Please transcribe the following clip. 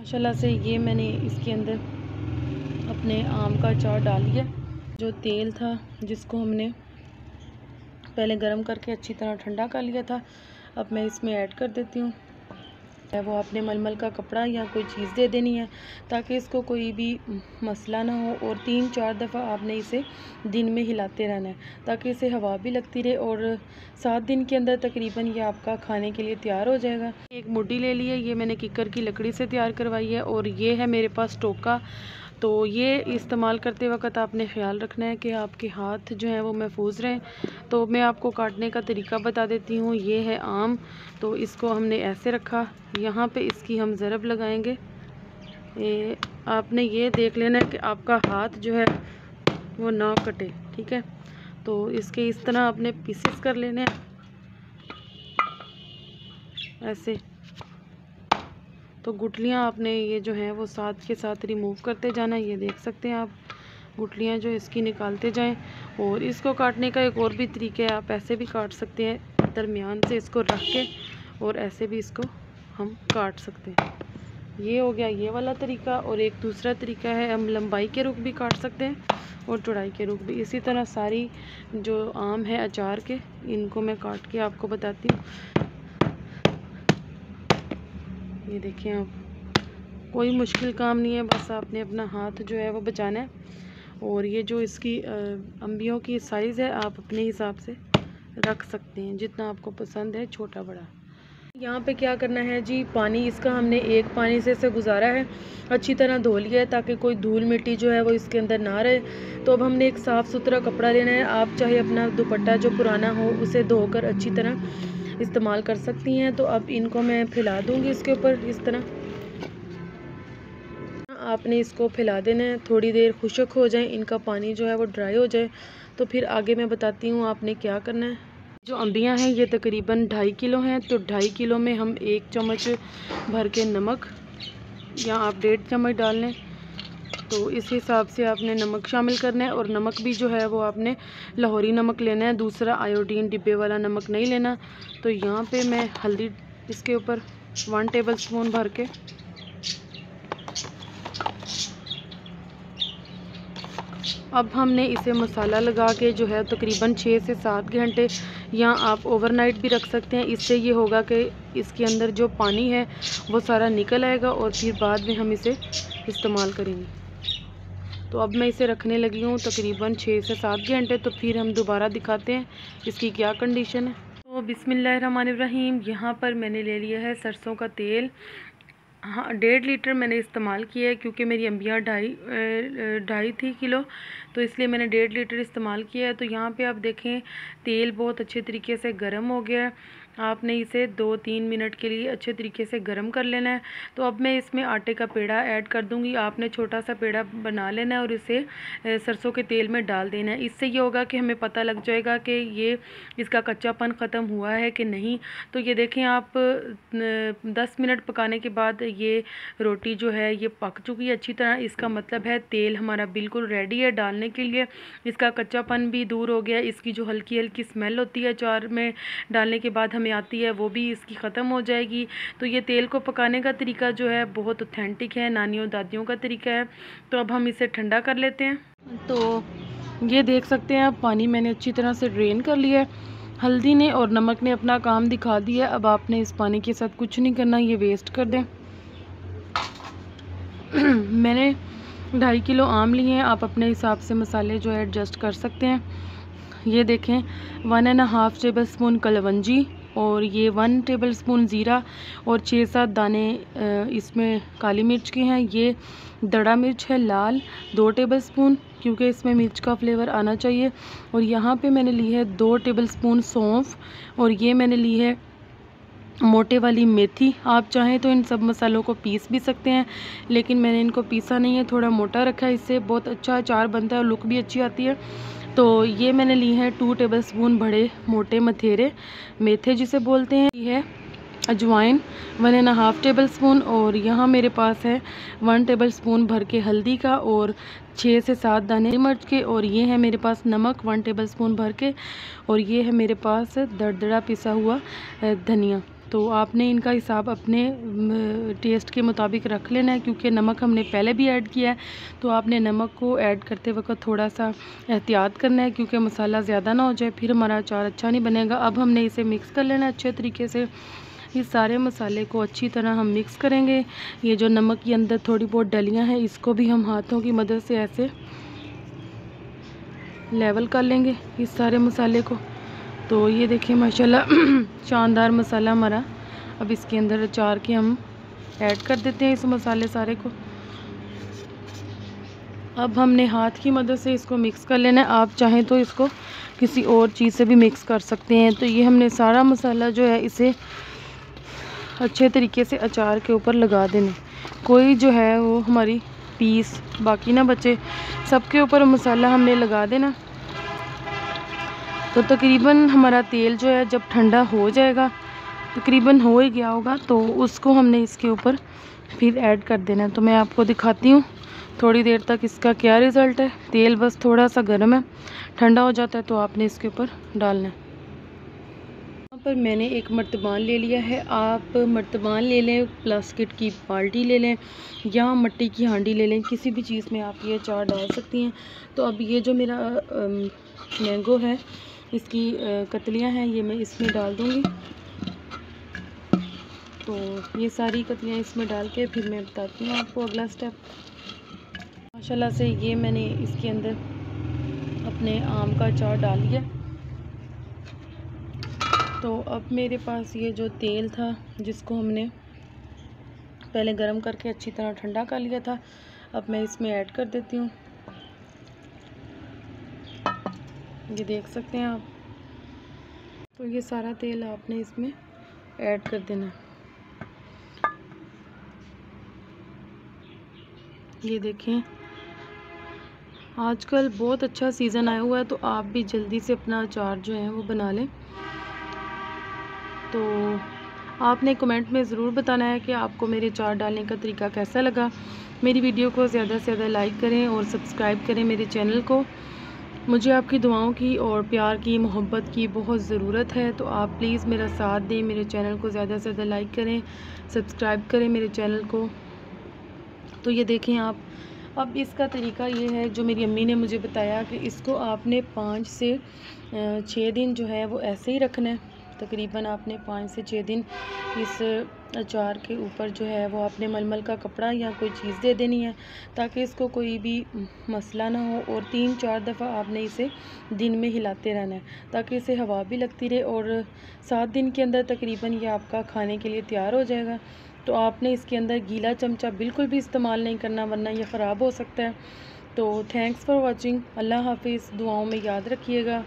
माशाल्लाह से ये मैंने इसके अंदर अपने आम का अचार डाल लिया, जो तेल था, जिसको हमने पहले गरम करके अच्छी तरह ठंडा कर लिया था। अब मैं इसमें ऐड कर देती हूँ। वो आपने मलमल का कपड़ा या कोई चीज़ दे देनी है, ताकि इसको कोई भी मसला ना हो और तीन चार दफ़ा आपने इसे दिन में हिलाते रहना है, ताकि इसे हवा भी लगती रहे और सात दिन के अंदर तकरीबन ये आपका खाने के लिए तैयार हो जाएगा। एक मुड्डी ले ली है, ये मैंने किकर की लकड़ी से तैयार करवाई है और ये है मेरे पास टोका तो ये इस्तेमाल करते वक्त आपने ख्याल रखना है कि आपके हाथ जो हैं वो महफूज रहें। तो मैं आपको काटने का तरीका बता देती हूँ। ये है आम तो इसको हमने ऐसे रखा। यहाँ पे इसकी हम ज़रब लगाएँगे। ये आपने ये देख लेना है कि आपका हाथ जो है वो ना कटे, ठीक है? तो इसके इस तरह आपने पीसेस कर लेने हैं। ऐसे। तो गुटलियाँ आपने ये जो है वो साथ के साथ रिमूव करते जाना, ये देख सकते हैं आप। गुटलियाँ जो इसकी निकालते जाएँ और इसको काटने का एक और भी तरीका है, आप ऐसे भी काट सकते हैं, दरमियान से इसको रख के और ऐसे भी इसको हम काट सकते हैं। ये हो गया ये वाला तरीका और एक दूसरा तरीका है, हम लंबाई के रुख भी काट सकते हैं और चौड़ाई के रुख भी। इसी तरह सारी जो आम है, अचार के, इनको मैं काट के आपको बताती हूँ। ये देखें आप, कोई मुश्किल काम नहीं है, बस आपने अपना हाथ जो है वो बचाना है। और ये जो इसकी अम्बियों की साइज़ है, आप अपने हिसाब से रख सकते हैं, जितना आपको पसंद है, छोटा बड़ा। यहाँ पे क्या करना है जी, पानी इसका हमने एक पानी से इसे गुजारा है, अच्छी तरह धो लिया है, ताकि कोई धूल मिट्टी जो है वो इसके अंदर ना रहे। तो अब हमने एक साफ़ सुथरा कपड़ा लेना है, आप चाहे अपना दुपट्टा जो पुराना हो, उसे धोकर अच्छी तरह इस्तेमाल कर सकती हैं तो अब इनको मैं फैला दूँगी इसके ऊपर इस तरह। आपने इसको फैला देना है, थोड़ी देर खुशक हो जाए, इनका पानी जो है वो ड्राई हो जाए। तो फिर आगे मैं बताती हूँ आपने क्या करना है। जो अम्बियाँ हैं, ये तकरीबन ढाई किलो हैं तो ढाई किलो में हम एक चम्मच भर के नमक या आप डेढ़ चम्मच डाल लें। तो इस हिसाब से आपने नमक शामिल करना है और नमक भी जो है वो आपने लाहौरी नमक लेना है। दूसरा आयोडीन डिब्बे वाला नमक नहीं लेना। तो यहाँ पे मैं हल्दी इसके ऊपर वन टेबल स्पून भर के अब हमने इसे मसाला लगा के जो है तकरीबन छः से सात घंटे या आप ओवरनाइट भी रख सकते हैं। इससे ये होगा कि इसके अंदर जो पानी है वो सारा निकल आएगा और फिर बाद में हम इसे इस्तेमाल करेंगे। तो अब मैं इसे रखने लगी हूँ तकरीबन छः से सात घंटे तो फिर हम दोबारा दिखाते हैं इसकी क्या कंडीशन है। तो बिसमीम यहाँ पर मैंने ले लिया है सरसों का तेल। हाँ डेढ़ लीटर मैंने इस्तेमाल किया है क्योंकि मेरी अम्बियाँ ढाई ढाई थी किलो तो इसलिए मैंने डेढ़ लीटर इस्तेमाल किया है। तो यहाँ पे आप देखें, तेल बहुत अच्छे तरीके से गर्म हो गया है। आपने इसे दो तीन मिनट के लिए अच्छे तरीके से गर्म कर लेना है। तो अब मैं इसमें आटे का पेड़ा ऐड कर दूँगी। आपने छोटा सा पेड़ा बना लेना है और इसे सरसों के तेल में डाल देना है। इससे ये होगा कि हमें पता लग जाएगा कि ये, इसका कच्चापन ख़त्म हुआ है कि नहीं। तो ये देखें, आप दस मिनट पकाने के बाद ये रोटी जो है, ये पक चुकी है अच्छी तरह। इसका मतलब है तेल हमारा बिल्कुल रेडी है डालने के लिए। इसका कच्चापन भी दूर हो गया इसकी जो हल्की हल्की स्मेल होती है चार में डालने के बाद हमें आती है, वो भी इसकी ख़त्म हो जाएगी। तो ये तेल को पकाने का तरीका जो है, बहुत ऑथेंटिक है, नानियों, दादियों का तरीका है। तो अब हम इसे ठंडा कर लेते हैं। तो ये देख सकते हैं आप, पानी मैंने अच्छी तरह से ड्रेन कर लिया है। हल्दी ने और नमक ने अपना काम दिखा दिया अब आपने इस पानी के साथ कुछ नहीं करना, ये वेस्ट कर दें। मैंने ढाई किलो आम लिए हैं, आप अपने हिसाब से मसाले जो है एडजस्ट कर सकते हैं। ये देखें one and half tablespoon कलवंजी। और ये वन टेबल स्पून ज़ीरा और छः सात दाने इसमें काली मिर्च के हैं। ये दड़ा मिर्च है, लाल, दो टेबल स्पून, क्योंकि इसमें मिर्च का फ्लेवर आना चाहिए। और यहाँ पे मैंने ली है दो टेबल स्पून सौंफ और ये मैंने ली है मोटे वाली मेथी। आप चाहें तो इन सब मसालों को पीस भी सकते हैं, लेकिन मैंने इनको पीसा नहीं है, थोड़ा मोटा रखा है, इससे बहुत अच्छा अचार बनता है और लुक भी अच्छी आती है। तो ये मैंने ली है टू टेबल स्पून बड़े, मोटे मथेरे। मेथे जिसे बोलते हैं, ये है अजवाइन one and half tablespoon और यहाँ मेरे पास है वन टेबल स्पून भर के हल्दी का और छः से सात दाने मिर्च के और ये है मेरे पास नमक वन टेबल स्पून भर के और ये है मेरे पास दरदरा पिसा हुआ धनिया। तो आपने इनका हिसाब अपने टेस्ट के मुताबिक रख लेना है, क्योंकि नमक हमने पहले भी ऐड किया है। तो आपने नमक को ऐड करते वक्त थोड़ा सा एहतियात करना है, क्योंकि मसाला ज़्यादा ना हो जाए, फिर हमारा अचार अच्छा नहीं बनेगा। अब हमने इसे मिक्स कर लेना है अच्छे तरीके से। इस सारे मसाले को अच्छी तरह हम मिक्स करेंगे। ये जो नमक के अंदर थोड़ी बहुत डलियाँ हैं, इसको भी हम हाथों की मदद से ऐसे लेवल कर लेंगे, इस सारे मसाले को। तो ये देखिए, माशाल्लाह, शानदार मसाला हमारा। अब इसके अंदर अचार के हम ऐड कर देते हैं इस मसाले सारे को। अब हमने हाथ की मदद से इसको मिक्स कर लेना है। आप चाहें तो इसको किसी और चीज़ से भी मिक्स कर सकते हैं। तो ये हमने सारा मसाला जो है, इसे अच्छे तरीके से अचार के ऊपर लगा देने कोई जो है, वो हमारी पीस बाकी ना बचे। सबके ऊपर मसाला हमने लगा देना। तो तकरीबन हमारा तेल जो है जब ठंडा हो जाएगा, तकरीबन हो ही गया होगा तो उसको हमने इसके ऊपर फिर ऐड कर देना है। तो मैं आपको दिखाती हूँ, थोड़ी देर तक इसका क्या रिज़ल्ट है। तेल बस थोड़ा सा गर्म है, ठंडा हो जाता है तो आपने इसके ऊपर डालना है। यहाँ पर मैंने एक मर्तबान ले लिया है, आप मर्तबान ले लें, प्लास्टिक की बाल्टी ले लें, या मट्टी की हांडी ले लें, किसी भी चीज़ में आप ये अचार डाल सकती हैं। तो अब ये जो मेरा मैंगो है इसकी कतलियाँ हैं, ये मैं इसमें डाल दूँगी। तो ये सारी कतलियाँ इसमें डाल के फिर मैं बताती हूँ आपको अगला स्टेप माशाल्लाह से ये मैंने इसके अंदर अपने आम का अचार डाल दिया। तो अब मेरे पास ये जो तेल था, जिसको हमने पहले गरम करके अच्छी तरह ठंडा कर लिया था, अब मैं इसमें ऐड कर देती हूँ। ये देख सकते हैं आप। तो ये सारा तेल आपने इसमें ऐड कर देना। ये देखें, आजकल बहुत अच्छा सीज़न आया हुआ है तो आप भी जल्दी से अपना अचार जो है वो बना लें। तो आपने कमेंट में ज़रूर बताना है कि आपको मेरे चार डालने का तरीका कैसा लगा। मेरी वीडियो को ज़्यादा से ज़्यादा लाइक करें और सब्सक्राइब करें मेरे चैनल को। मुझे आपकी दुआओं की और प्यार की, मोहब्बत की बहुत ज़रूरत है तो आप प्लीज़ मेरा साथ दें, मेरे चैनल को ज़्यादा से ज़्यादा लाइक करें, सब्सक्राइब करें मेरे चैनल को। तो ये देखें आप, अब इसका तरीका ये है, जो मेरी अम्मी ने मुझे बताया कि इसको आपने पाँच से छः दिन जो है वो ऐसे ही रखना है। तकरीबन आपने पाँच से छः दिन इस अचार के ऊपर जो है वो आपने मलमल का कपड़ा या कोई चीज़ दे देनी है, ताकि इसको कोई भी मसला ना हो और तीन चार दफ़ा आपने इसे दिन में हिलाते रहना है, ताकि इसे हवा भी लगती रहे और सात दिन के अंदर तकरीबन ये आपका खाने के लिए तैयार हो जाएगा। तो आपने इसके अंदर गीला चमचा बिल्कुल भी इस्तेमाल नहीं करना, वरना ये ख़राब हो सकता है। तो थैंक्स फॉर वॉचिंग। अल्लाह हाफिज़। दुआओं में याद रखिएगा।